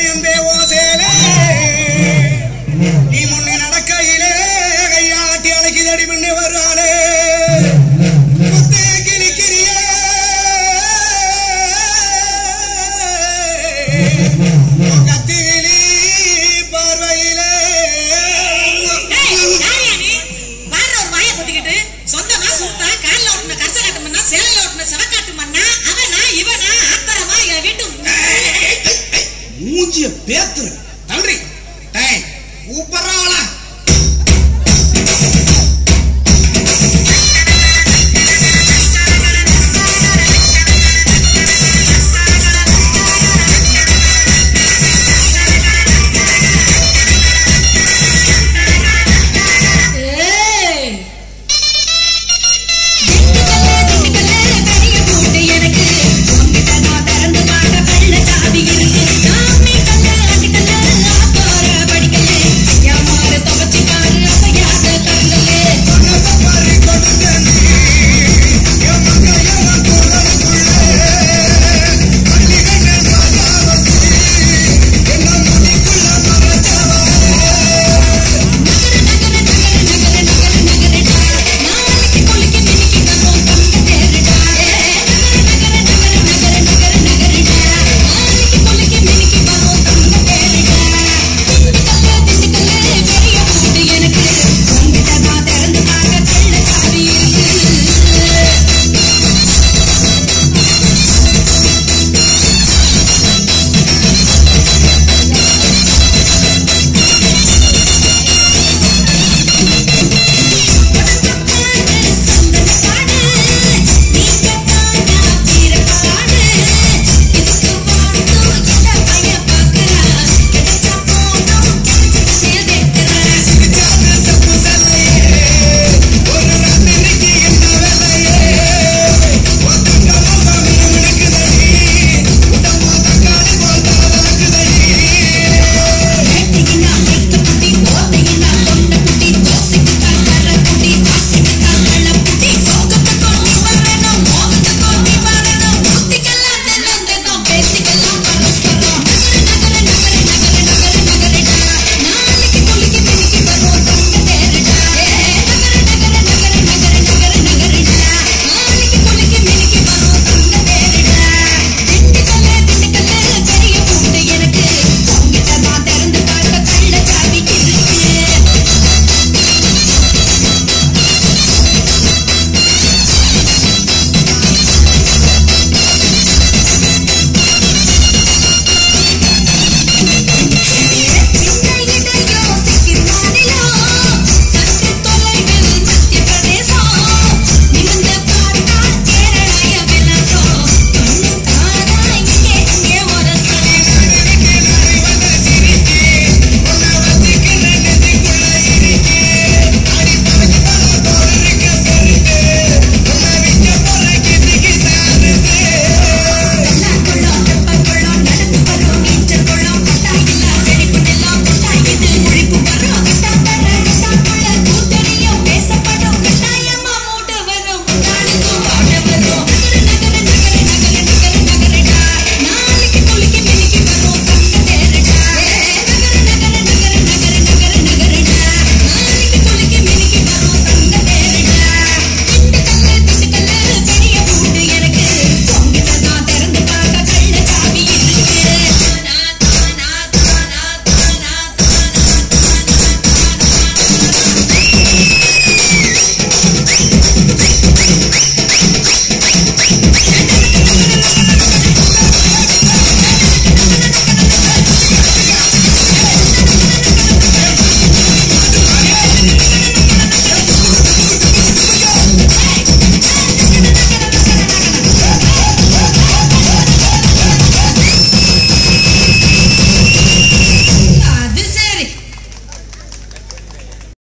எறும்பே ஓசேலே நீ முன்னே நடக்கையிலே கையாட்டி அழைக்குதடி முன்னே வருவாளே. கத்தி Pedro, Tandri, tem o